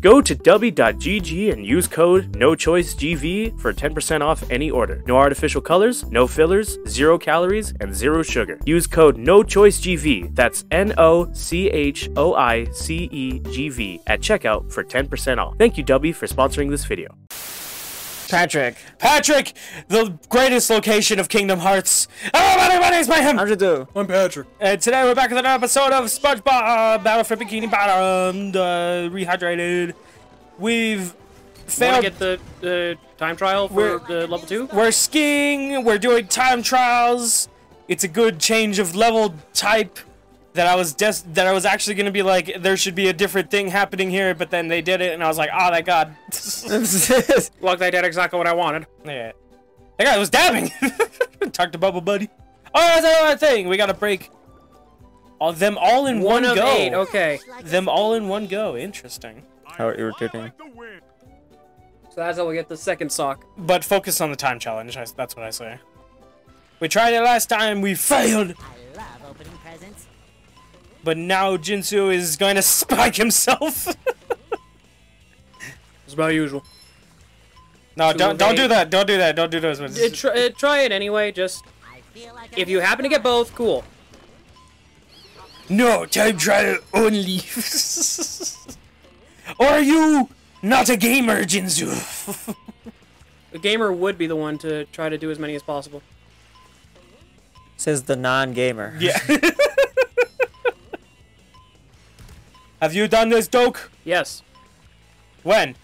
Go to w.gg and use code NOCHOICEGV for 10% off any order. No artificial colors, no fillers, zero calories, and zero sugar. Use code NOCHOICEGV, that's N O C H O I C E G V, at checkout for 10% off. Thank you, W, for sponsoring this video. Patrick. Patrick, the greatest location of Kingdom Hearts. Hello, my, my name's Mayhem. How'd you do? I'm Patrick. And today we're back with another episode of SpongeBob uh, Battle for Bikini Bottom, uh, rehydrated. We've Wanna get the the time trial We're- for the level two? We're skiing. We're doing time trials. It's a good change of level type. That I was des- that I was actually gonna be like there should be a different thing happening here, but then they did it, and I was like, oh, thank God. Look, they did exactly what I wanted. Yeah. That guy was dabbing. Talk to Bubble Buddy. Oh, that's another thing. We gotta break all them all in one, One of go. eight. Okay, Them all in one go. Interesting. How irritating. so that's how we get the second sock. But focus on the time challenge. That's what I say. We tried it last time. We failed. But now Jinsu is going to spike himself. It's about usual. no, Two don't of don't do that. Don't do that. Don't do those ones. Uh, try, uh, try it anyway. Just I feel like if you happen to get both, cool. No, time trial only. or are you not a gamer, Jinzu? A gamer would be the one to try to do as many as possible. Says the non-gamer. Yeah. Have you done this, Doke? Yes, When?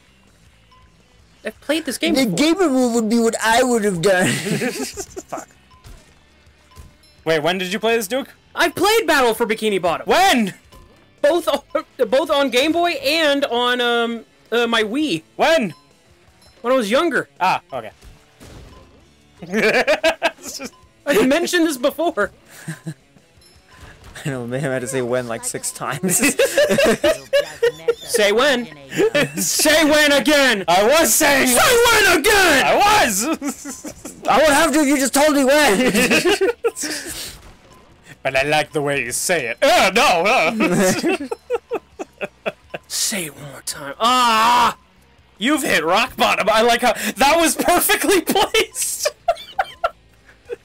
I've played this game. The before. gamer move would be what I would have done. Fuck. Wait, when did you play this, Duke? I've played Battle for Bikini Bottom. When? Both on, both on Game Boy and on um uh, my Wii When? when I was younger. Ah, okay. It's just- I mentioned this before. I know, man, I had to say when like six times. Say when. Say when again. I was saying. Say when again. I was. I would have to if you just told me when. but I like the way you say it. Uh, no. Uh. Say it one more time. Ah. You've hit rock bottom. I like how that was perfectly placed.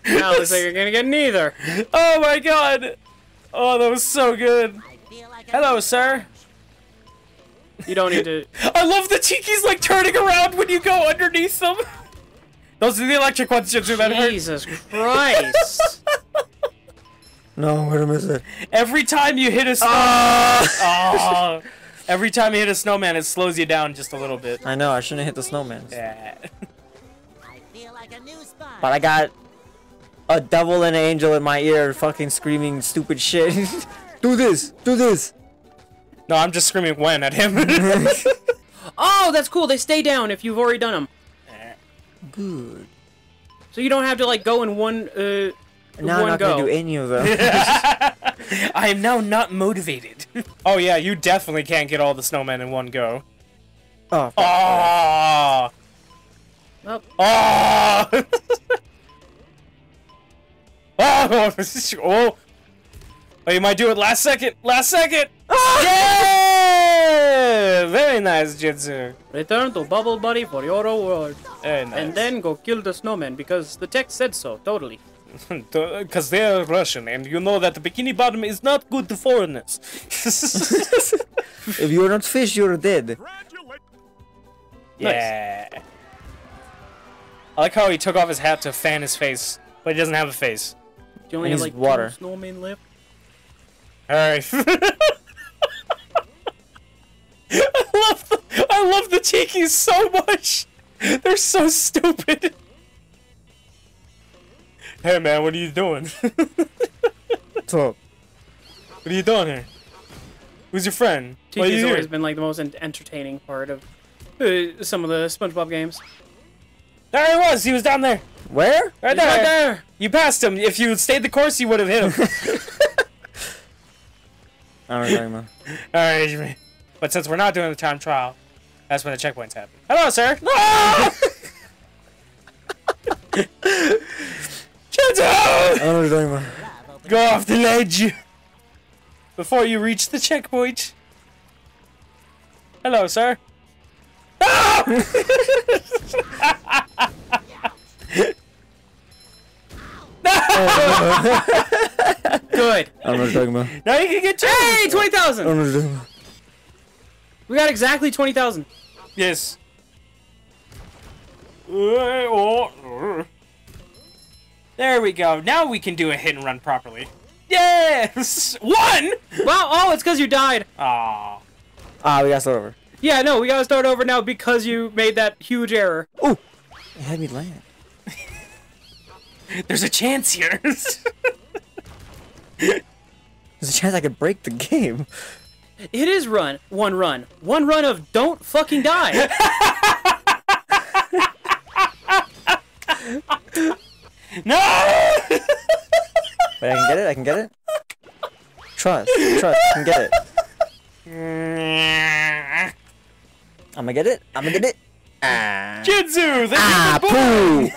Now looks like you're gonna get neither. oh my god. Oh, that was so good. Like Hello, sir. You don't need to. I love the Tiki's like turning around when you go underneath them. Those are the electric ones, Jinsu, that hurt. Jesus Christ. no, wait a minute. Every time you hit a snowman, Ah! Oh. Every time you hit a snowman, it slows you down just a little bit. I know, I shouldn't hit the snowman. Yeah. I feel like a new spot. But I got a devil and an angel in my ear fucking screaming stupid shit. do this, do this. No, I'm just screaming when at him. Oh, that's cool. They stay down if you've already done them, Good. so you don't have to like go in one uh Now I'm not go. gonna do any of them. I am now not motivated. oh yeah, you definitely can't get all the snowmen in one go. oh, fuck. Oh. Oh, Oh. Oh. oh. Oh, you might do it last second. Last second. Ah! Yeah! Very nice, Jitsu. return to Bubble Buddy for your reward, Very nice. and then go kill the snowman because the text said so. Totally. Because they're Russian, and you know that the Bikini Bottom is not good to foreigners. if you're not fish, you're dead. yeah. I like how he took off his hat to fan his face, but he doesn't have a face. Do you only And have his like water. two snowmen left? Alright. I love the, I love the tikis so much. They're so stupid. Hey man, what are you doing? What's up? What are you doing here? Who's your friend? Why are you Tiki's here? always been like the most entertaining part of uh, some of the SpongeBob games. There he was. He was down there. Where? Right He's there. right there. You passed him. If you stayed the course, you would have hit him. I don't man. All right, Jimmy. But since we're not doing the time trial, that's when the checkpoints happen. Hello, sir. Get I out! don't know what you're talking about. Go off the ledge before you reach the checkpoint. Hello, sir. Good. I don't know what you're talking about. Now you can get two. Hey, twenty I don't know what you're talking about. We got exactly twenty thousand. Yes. There we go. Now we can do a hit and run properly. Yes! One! Wow. Oh, it's because you died. Aw. Ah, we got to start over. Yeah. No, we gotta start over now because you made that huge error. Oh, It had me land. There's a chance here. There's a chance I could break the game. It is run. One run. One run of don't fucking die. no! Wait, I can get it? I can get it? Trust. Trust. I can get it. I'm gonna get it. I'm gonna get it. Ah. Jinzu! The Ah, poo!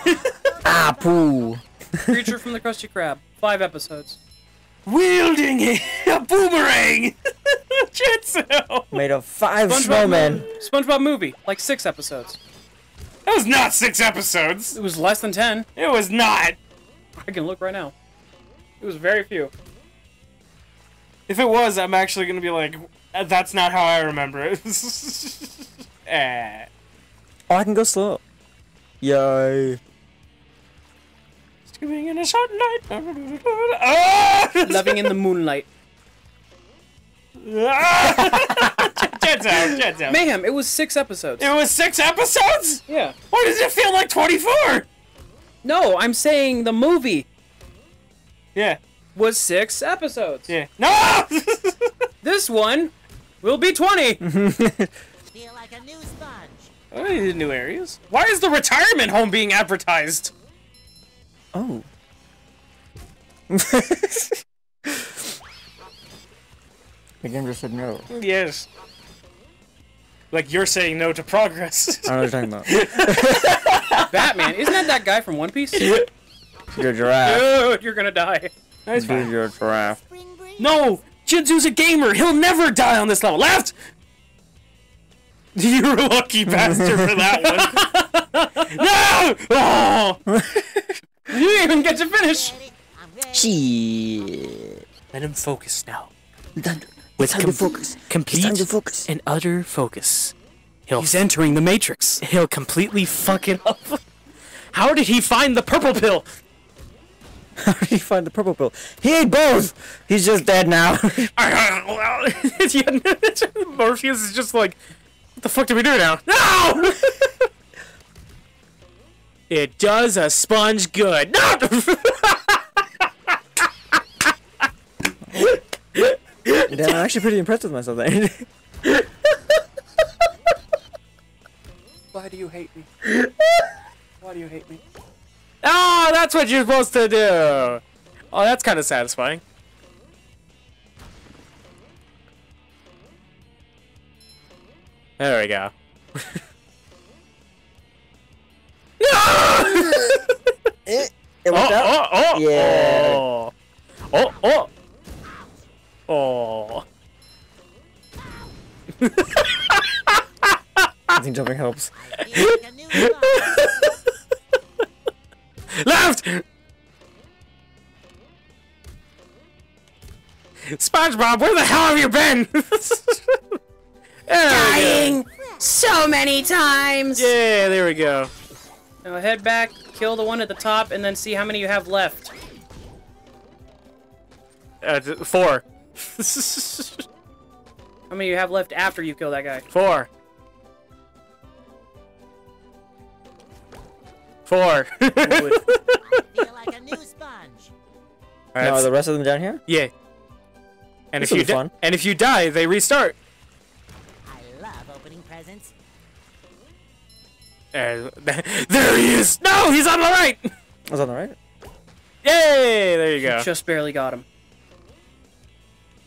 ah, poo! Creature from the Krusty Krab. Five episodes. wielding a boomerang! Jinzu! Made of five SpongeBob, snowmen. SpongeBob movie. Like six episodes. That was not six episodes. It was less than ten. It was not. I can look right now. It was very few. If it was, I'm actually gonna be like, "Uh, that's not how I remember it. eh. Oh, I can go slow. Yay. Screaming in a short light. Ah! Living in the moonlight. Jet's out, jet's out. Mayhem. It was six episodes. It was six episodes? Yeah. Why does it feel like 24? No, I'm saying the movie Yeah, was six episodes. yeah. No! This one will be 20. Feel like a new sponge. I need new areas. Why is the retirement home being advertised? Oh. the game just said no. Yes. Like you're saying no to progress. I don't know what you're talking about. Batman. Isn't that that guy from One Piece? You're a giraffe. Dude, you're gonna die. That's Dude, fine. you're a giraffe. No! Jinzu's a gamer! He'll never die on this level! Left! You're a lucky bastard for that one. no! Oh! You didn't even get to finish. Ready? Shit. Let him focus now. With time to focus. Complete It's time focus. and utter focus. He'll He's entering the Matrix. he'll completely fuck it up. How did he find the purple pill? How did he find the purple pill? He ate both! He's just dead now. Yeah, Morpheus is just like, what the fuck do we do now? No! It does a sponge good. No! Damn, I'm actually pretty impressed with myself there. Why do you hate me? Why do you hate me? oh, that's what you're supposed to do. Oh, that's kind of satisfying. There we go. Eh, it Oh, out. oh, oh, Yeah. Oh, oh, oh. Oh. I think jumping helps. Feel like a new sponge. Left! SpongeBob, where the hell have you been? There we go. so many times. Yeah, there we go. Now head back, kill the one at the top, and then see how many you have left. Uh, four. How many you have left after you kill that guy? four. Four. I feel like a new sponge. Now, are the rest of them down here? yeah. And This if you will be di- fun. and if you die, they restart. Uh, there he is. No, he's on the right. I was on the right. Yay! There you go. Just barely got him.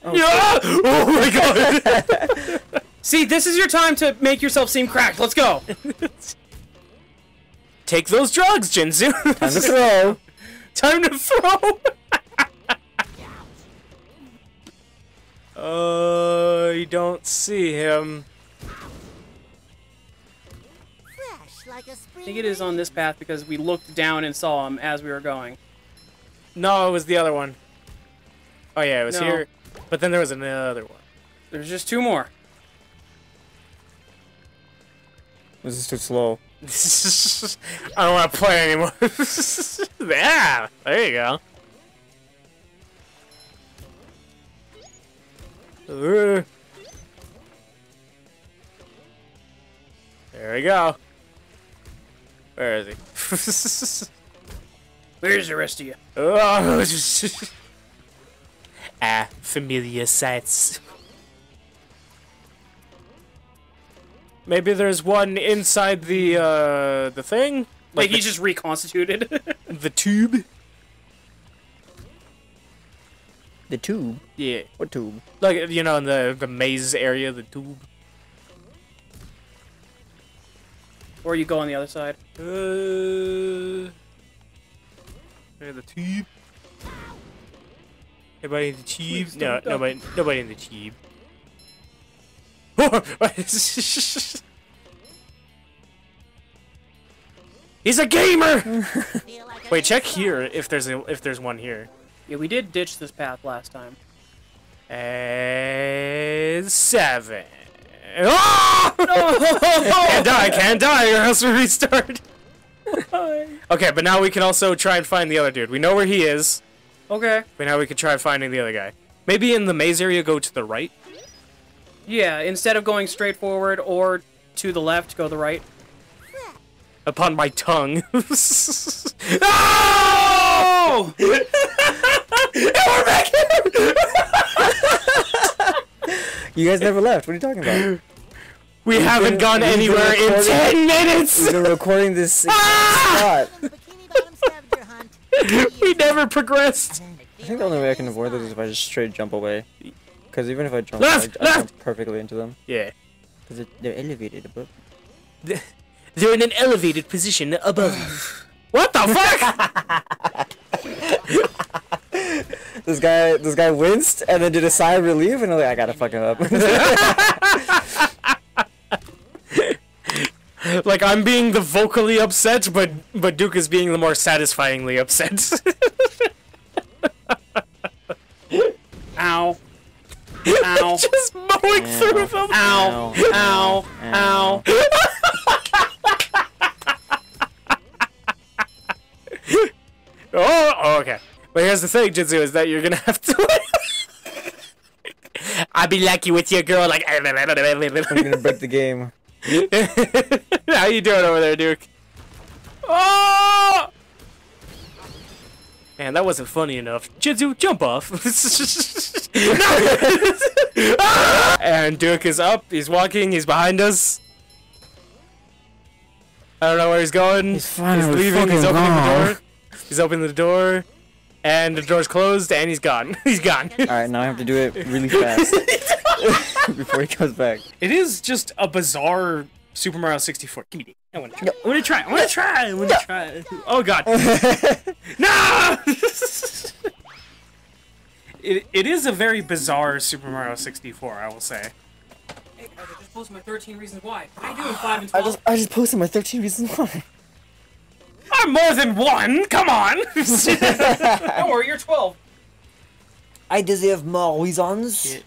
Yeah! Oh my god! See, this is your time to make yourself seem cracked. Let's go. Take those drugs, Jinzu. Time to throw. Time to throw. I don't see him. I think it is on this path because we looked down and saw him as we were going. No, it was the other one. Oh yeah, it was No. here. But then there was another one. There's just two more. This is too slow. I don't want to play anymore. yeah, there you go. There we go. Where is he? Where's the rest of you? oh, ah, familiar sights. Maybe there's one inside the uh the thing, Like the, he's just reconstituted. the tube. The tube? Yeah, What tube? like you know in the the maze area, the tube. Or you go on the other side. Uh, yeah, the tube. Anybody in the tube? Please No, don't die. nobody, nobody in the tube. He's a gamer. Feel like a Wait, check here if there's a, if there's one here. Yeah, we did ditch this path last time. And seven. Oh! can't die, can't die, or else we restart. okay, but now we can also try and find the other dude. We know where he is, Okay. but now we can try finding the other guy. Maybe in the maze area, go to the right. Yeah, instead of going straight forward or to the left, go the right. Upon my tongue. oh! We're back here! You guys never left. What are you talking about? We haven't gone anywhere in 10 minutes! We've been recording this spot. Ah! Bikini Bottom scavenger hunt. we never progressed. I think the only way I can avoid this is if I just straight jump away. Because even if I jump, Left, I, I jump perfectly into them. Yeah. Because they're elevated above. They're in an elevated position above. What the fuck? This guy, this guy winced and then did a sigh of relief, and I'm like, I gotta fuck him up. like I'm being the vocally upset, but but Duke is being the more satisfyingly upset. Ow. Ow. Just mowing through them. Ow. Ow. Ow. Oh, oh, okay. But here's the thing, Jinzu, is that you're gonna have to. I'll be lucky with your girl, like. I'm gonna break the game. How you doing over there, Duke? Oh! Man, that wasn't funny enough. Jinzu, jump off. And Duke is up. He's walking. He's behind us. I don't know where he's going. He's finally leaving. He's opening the door. He's opening the door. And the door's closed, and he's gone. he's gone. Alright, now I have to do it really fast. Before he comes back. It is just a bizarre Super Mario 64. Give me the. I want to try. I want to try. I want to try. I want to try. Oh God. no. it, it is a very bizarre Super Mario 64. I will say. Hey guys, I just posted my 13 reasons why. I do in 5 and I 12. just, I just posted my 13 reasons why. I'm more than one. Come on. Don't worry, you're 12. I deserve more reasons.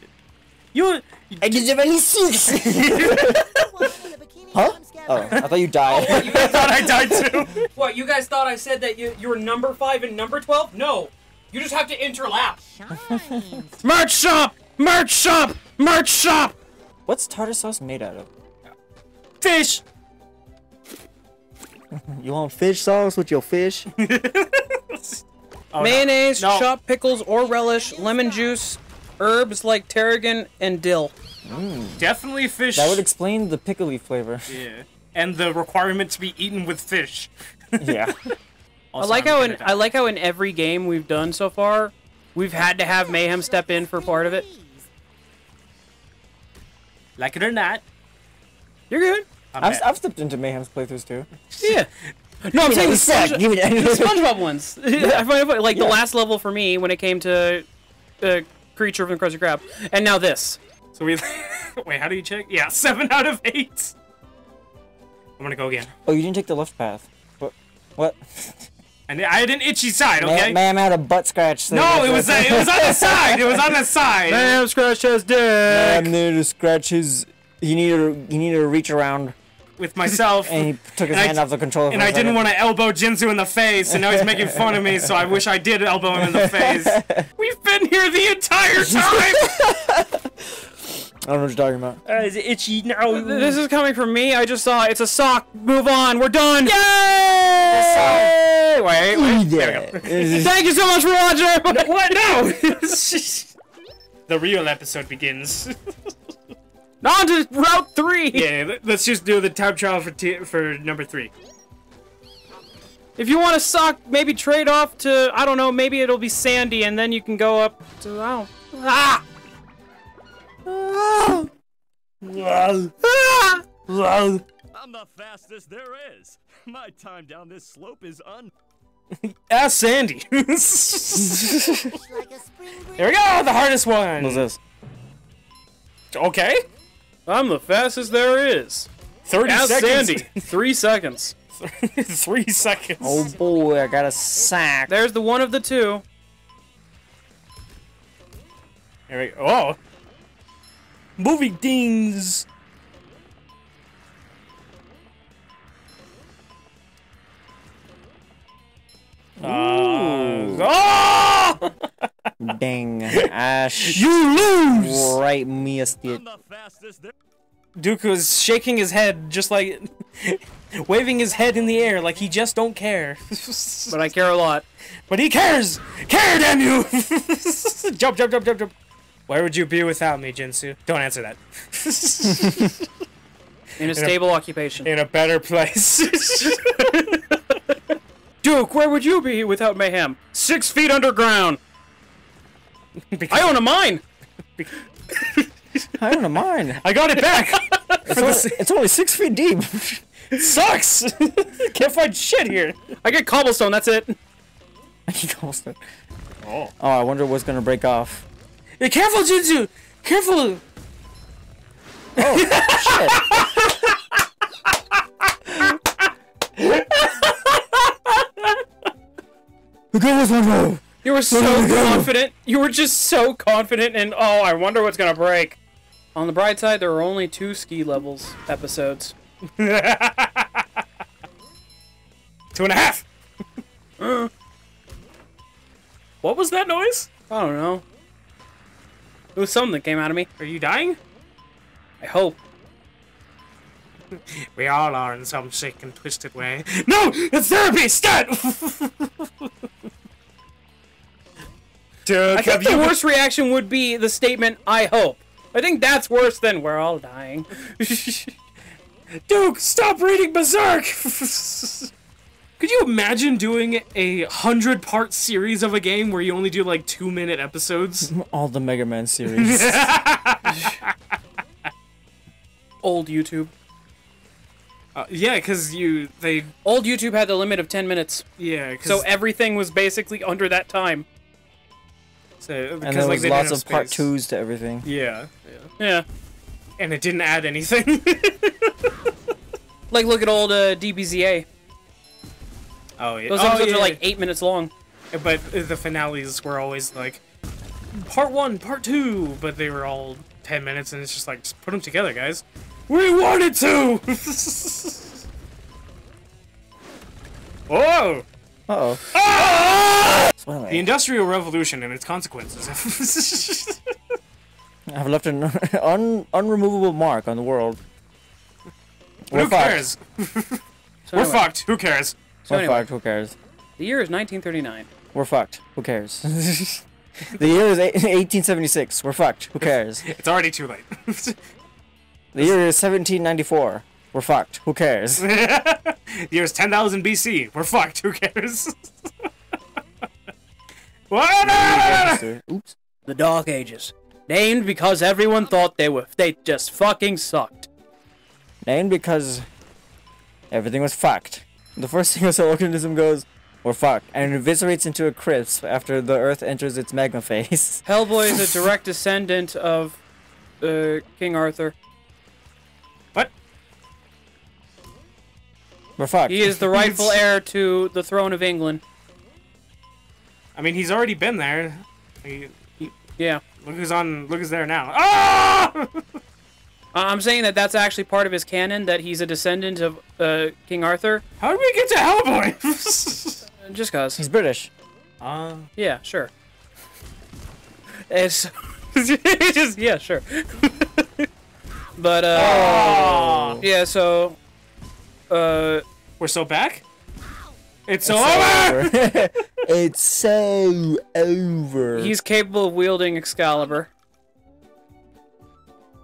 you. I deserve at least six. Welcome to the Bikini huh? Oh, I thought you died. Oh, what, you guys thought I died too. What, you guys thought I said that you, you were number 5 and number 12? No. You just have to interlap. shines. Merch shop. Merch shop. Merch shop. What's tartar sauce made out of? Fish. You want fish sauce with your fish? Oh. Mayonnaise, No. chopped pickles or relish, lemon juice, herbs like tarragon and dill. Mm. Definitely fish. That would explain the pickly flavor. Yeah. And the requirement to be eaten with fish. yeah. I like how in I like how in every game we've done so far, we've had to have Mayhem step in for part of it. Like it or not. You're good. I'm I've. I've stepped into Mayhem's playthroughs too. Yeah. No, I'm saying the Sponge- Give me the SpongeBob ones. I find it funny, like the last level for me when it came to uh, Creature from the Krusty Krab, and now this. So we wait. How do you check? Yeah, seven out of eight. I'm gonna go again. Oh, you didn't take the left path. What? What? And I had an itchy side, okay? Man, man had a butt scratch. so no, it was why- it was on the side. It was on the side. Damn, scratch his dick. Man needed to scratch his. He needed. He needed to reach around, With myself. and he took his And I hand d- off the controller. And I didn't want to elbow Jinzu in the face, and now he's making fun of me, so I wish I did elbow him in the face. We've been here the entire time! I don't know what you're talking about. uh, is it itchy now? This is coming from me. I just saw it. It's a sock. Move on. We're done. Yay! Wait, wait. Yeah. Thank you so much for watching. everybody. What? No! the real episode begins. On to Route 3. yeah, let- let's just do the time trial for t- for number three. If you want to suck, maybe trade off to, I don't know, maybe it'll be Sandy, and then you can go up to, I don't Ah! Ah! Ah! I'm the fastest there is. My time down this slope is un. Ask Sandy. there like a spring we go, the hardest one. What's this? Okay. I'm the fastest there is. 30 Ask seconds. Sandy. Three seconds. Three seconds. Oh boy, I got a sack. There's the one of the two. There we go. Oh. Movie dings. Uh, oh! Dang. Ash. You lose! Right, me a stick. I'm the fastest there. Duke is shaking his head, just like waving his head in the air, like he just don't care. But I care a lot. But he cares! Care, damn you! jump, jump, jump, jump, jump. Where would you be without me, Jinsu? Don't answer that. In a stable occupation. In a better place. Duke, where would you be without mayhem? Six feet underground. I own a mine. I don't know mine. I got it back! It's only, it's only six feet deep. Sucks! Can't find shit here. I get cobblestone. That's it. He almost did. Oh. Oh, I wonder what's gonna break off. Hey, careful, Jinsu! Careful! Oh shit. The goal was one row. You were so confident. You were just so confident, and oh, I wonder what's gonna break. On the bright side, there are only two ski levels episodes. Two and a half! what was that noise? I don't know. It was something that came out of me. Are you dying? I hope. We all are in some sick and twisted way. No! It's therapy! Stat! Dude, I think the worst reaction would be the statement, I hope. I think that's worse than we're all dying. Duke, stop reading Berserk! Could you imagine doing a hundred part series of a game where you only do like two minute episodes? All the Mega Man series. Old YouTube. Uh, yeah, because you, they, Old YouTube had the limit of 10 minutes, yeah, so everything was basically under that time. so, and because, there like, was lots of part twos to everything. Yeah, yeah. Yeah. And it didn't add anything. Like, look at old uh, DBZA. oh, yeah. Those oh, episodes yeah, are like eight minutes long. But the finales were always like part one, part two, but they were all ten minutes, and it's just like just put them together, guys. We wanted to. Whoa! Uh oh. Ah! The Industrial Revolution and its consequences. I've left an un unremovable mark on the world. Who We're fucked. cares? So We're anyway, fucked. Who cares? We're anyway. fucked. Who cares? The year is 1939. We're fucked. Who cares? the year is 1876. We're fucked. Who cares? It's already too late. The year is 1794. We're fucked. Who cares? the year is 10,000 BC. We're fucked. Who cares? What? Oops. The Dark Ages. Named because everyone thought they were they just fucking sucked. Named because everything was fucked. The first thing a solar organism goes, we're fucked, and it eviscerates into a crisp after the Earth enters its magma phase. Hellboy is a direct descendant of uh, King Arthur. What? We're fucked. He is the rightful heir to the throne of England. I mean, he's already been there. He- Yeah. Look who's on. Look who's there now. Ah! I- I'm saying that that's actually part of his canon that he's a descendant of uh, King Arthur. How did we get to Hellboy? Just cause. He's British. uh, Yeah, sure. It's it's just yeah, sure. but uh, oh. yeah, so uh, We're so back. It's so It's over. over. It's so over. he's capable of wielding Excalibur.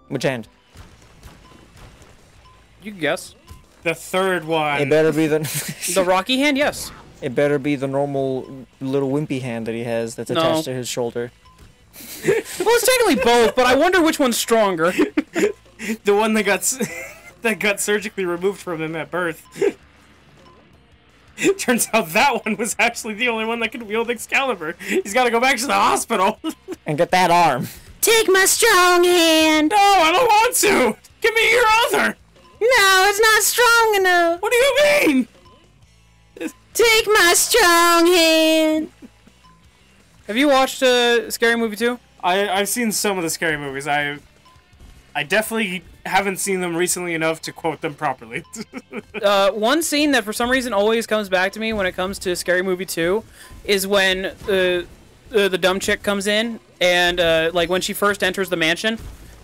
Which hand? You can guess. The third one. It better be the. The Rocky hand, yes. it better be the normal little wimpy hand that he has that's No. attached to his shoulder. Well, it's technically both, but I wonder which one's stronger. the one that got that got surgically removed from him at birth. Turns out that one was actually the only one that could wield Excalibur. He's got to go back to the hospital. And get that arm. Take my strong hand. no, I don't want to. Give me your other. No, it's not strong enough. What do you mean? Take my strong hand. Have you watched uh, Scary Movie 2? I I've seen some of the scary movies. I I definitely haven't seen them recently enough to quote them properly. Uh, one scene that for some reason always comes back to me when it comes to Scary Movie 2 is when uh, uh, the dumb chick comes in and uh, like when she first enters the mansion.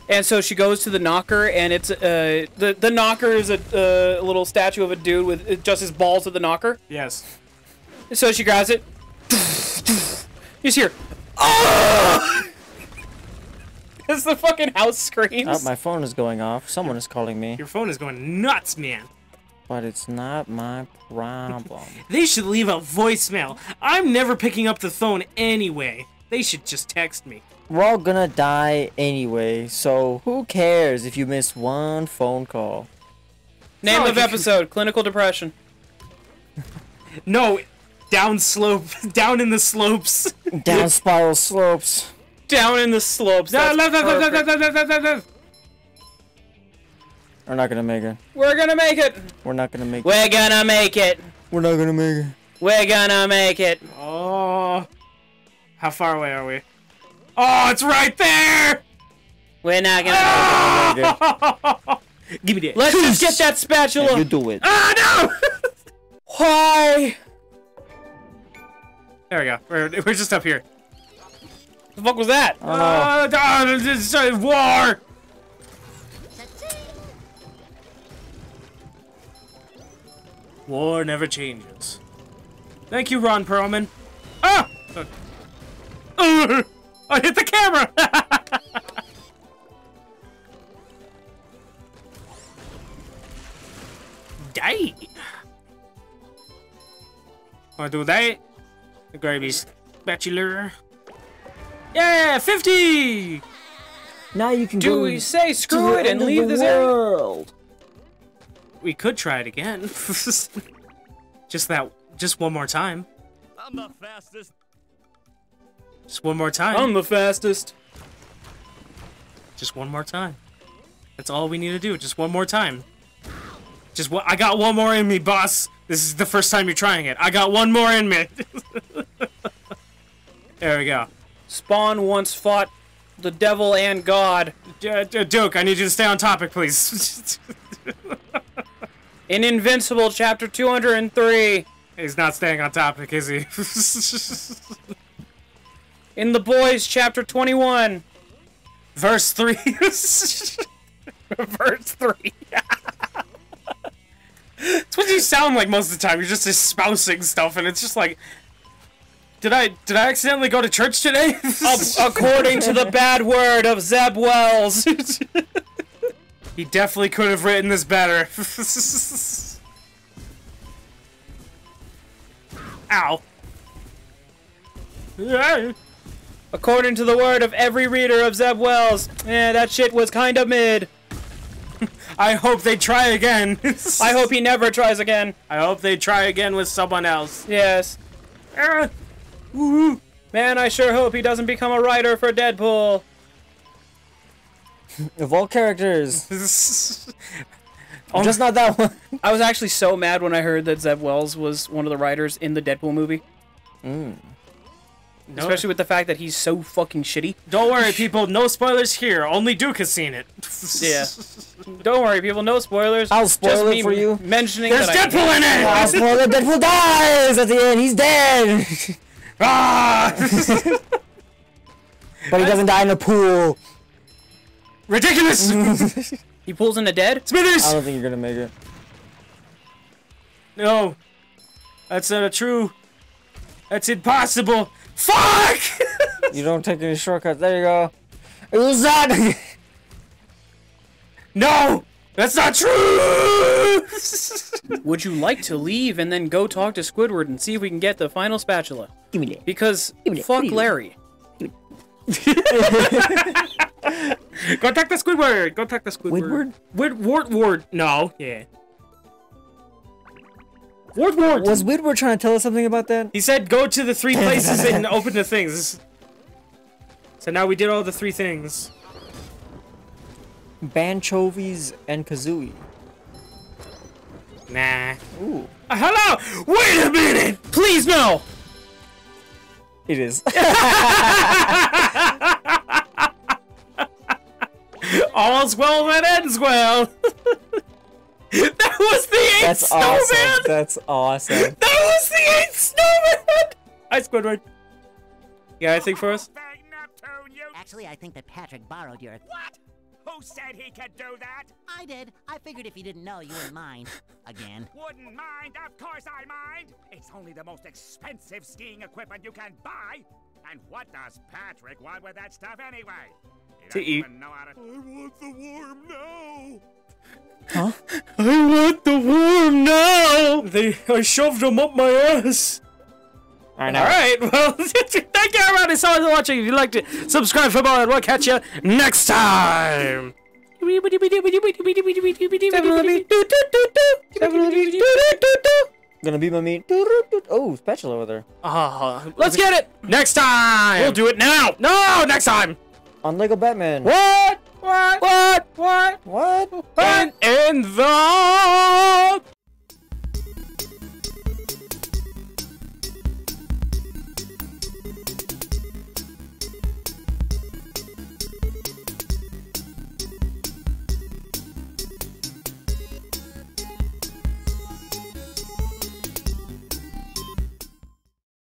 And so she goes to the knocker, and it's uh, the the knocker is a uh, little statue of a dude with uh, just his balls at the knocker. yes. So she grabs it. You just hear, oh! As the fucking house screams. Oh, my phone is going off. Someone is calling me. Your phone is going nuts, man. But it's not my problem. They should leave a voicemail. I'm never picking up the phone anyway. They should just text me. We're all gonna die anyway, so who cares if you miss one phone call? Name Oh, of you- episode: Clinical Depression. No, down slope, down in the slopes. Down spiral slopes. Down in the slopes. Left, left, left. We're not gonna make it. We're gonna make it. We're not gonna make it. We're gonna make it. We're not gonna make it. We're gonna make it. Oh, how far away are we? Oh, it's right there. We're not gonna. Make it. Give me that. Let's just get that spatula. You do it. Ah no! Why? there we go. We're, we're just up here. The fuck was that? Oh. Uh, uh, war. War never changes. Thank you, Ron Perlman. Ah! Uh, I hit the camera! Die! Wanna do that? The gravy spatula. Yeah, 50! Now you can Do go we say screw it and leave the this area? world. We could try it again. just that, just one more time. I'm the fastest. Just one more time. I'm the fastest. just one more time. That's all we need to do. Just one more time. Just one. I got one more in me, boss. This is the first time you're trying it. I got one more in me. there we go. Spawn once fought the devil and God. J- uh, Duke, I need you to stay on topic, please. In Invincible, chapter 203. He's not staying on topic, is he? In The Boys, chapter 21. Verse three. Verse 3. It's what you sound like most of the time. You're just espousing stuff, and it's just like, did I did I accidentally go to church today? According to the bad word of Zeb Wells. he definitely could have written this better. Ow. Yeah. According to the word of every reader of Zeb Wells. Yeah, that shit was kinda mid. I hope they try again. I hope he never tries again. I hope they try again with someone else. Yes. Ah. Woo. Man, I sure hope he doesn't become a writer for Deadpool. Of all characters, Just not that one. I was actually so mad when I heard that Zeb Wells was one of the writers in the Deadpool movie. Mm. Especially with the fact that he's so fucking shitty. Don't worry, people. No spoilers here. Only Duke has seen it. Yeah. Don't worry, people. No spoilers. I'll Just spoil it for you. Mentioning There's that I- Deadpool in it. Ah, spoiler, Deadpool dies at the end. He's dead. ah! but he doesn't die in the pool. Ridiculous. He pulls in the dead. Smithers. I don't think you're gonna make it. No, that's not a true. That's impossible. Fuck! You don't take any shortcuts. There you go. Who's that? no, that's not true. Would you like to leave and then go talk to Squidward and see if we can get the final spatula? Give me that. Because Give me that, fuck. Larry. Go talk to Squidward. Go talk to Squidward. Widward? Wid Ward Ward. No. Yeah. Ward Ward. Was Widward trying to tell us something about that? He said go to the three places and open the things. So now we did all the three things. Banchovies and Kazooie. Nah. Ooh. Uh, hello. Wait a minute. Please no! It is. All's well that ends well. that was the eighth That's snowman. awesome. That's awesome. That was the eighth snowman. Hi, Squidward. You got anything for us? Actually, I think that Patrick borrowed your. What? Who said he could do that? I did. I figured if you didn't know, you wouldn't mind. Again. Wouldn't mind, of course I mind. It's only the most expensive skiing equipment you can buy. And what does Patrick want with that stuff anyway? He To eat. even know how to. I want the worm now. Huh? I want the worm now. They, I shoved him up my ass. All right, All right. Well, thank you everybody so much for watching. If you'd like to subscribe for more, and we'll catch you next time. Gonna beat my meat. Oh, spatula over there. Uh, let's get it next time. We'll do it now. No, next time. On Lego Batman. What? What? What? What? What? And in the